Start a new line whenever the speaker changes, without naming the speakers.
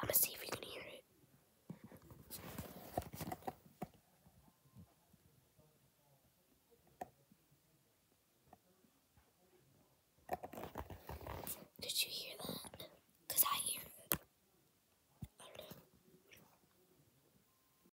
I'm a